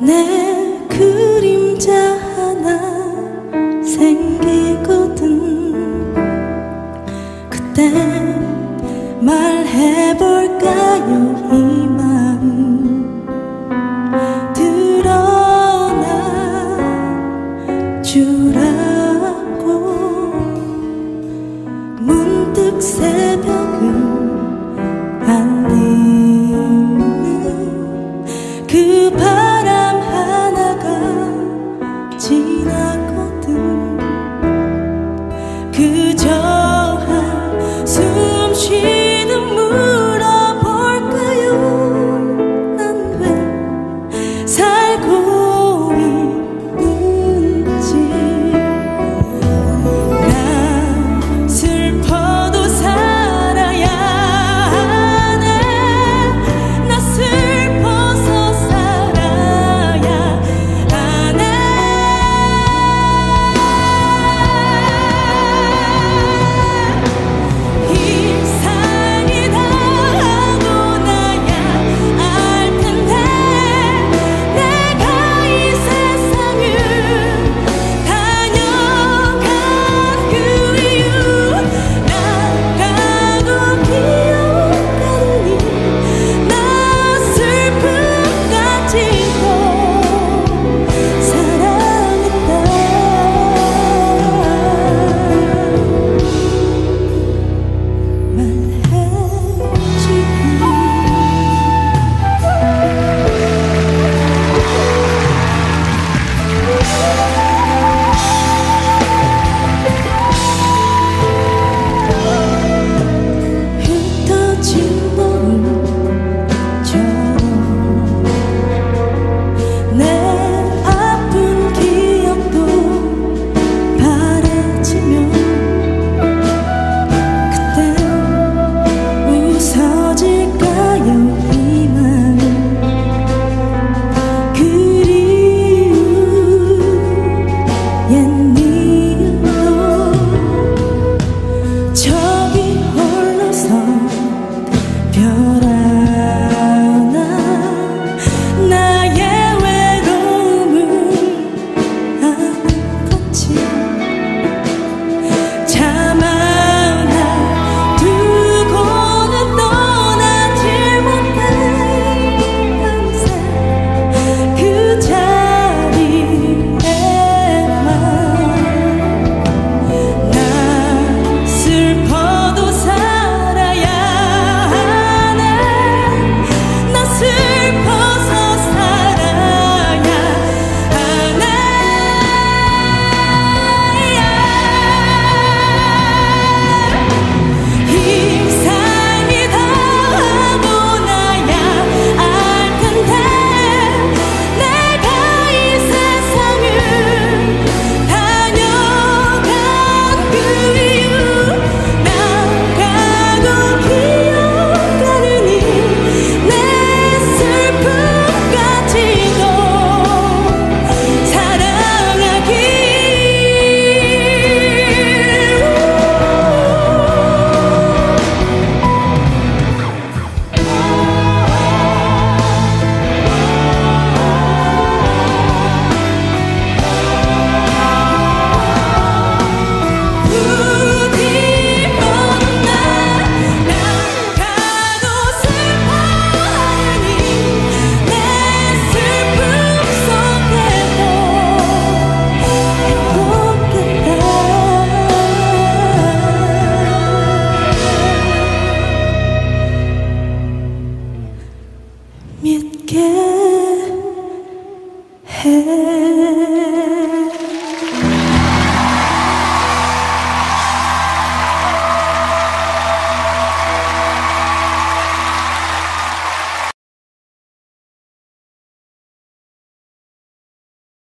내 그림자 하나 생기거든. 그때 말해볼까요 이 마음 드러나 주라고. 문득 새벽은 안 되는 그 바람 You. 믿게 해.